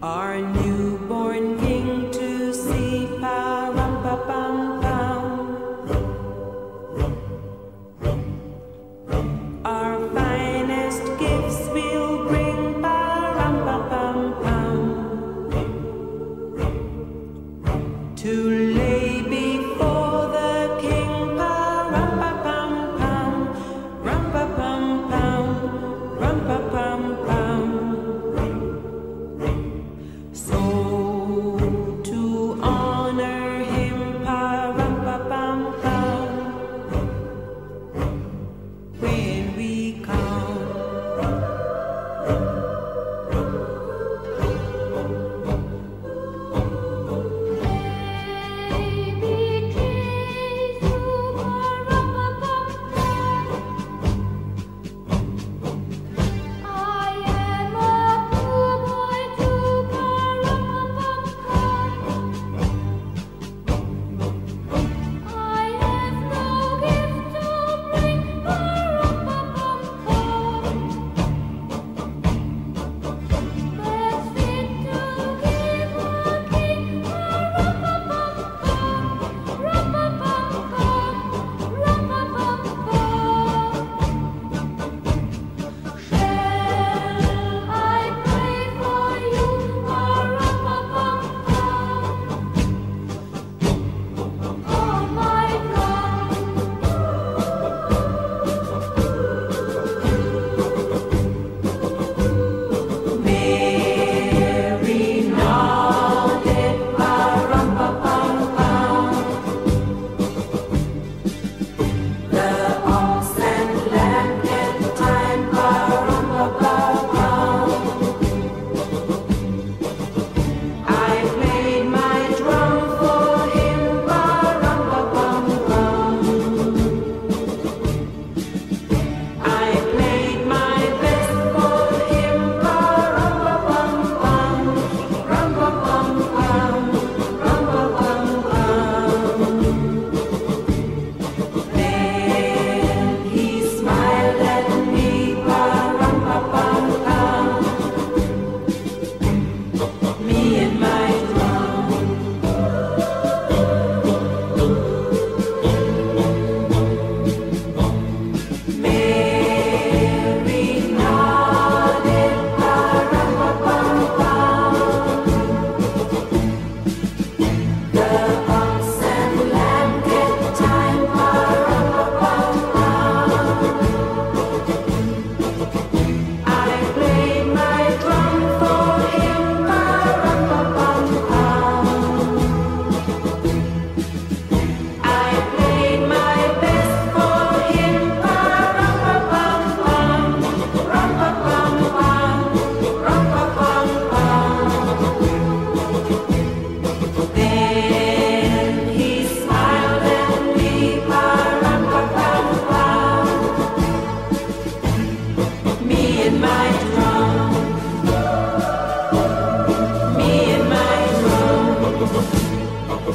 Our new to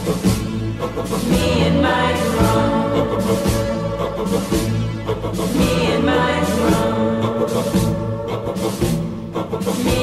Me and my drum. Me and my drum. Me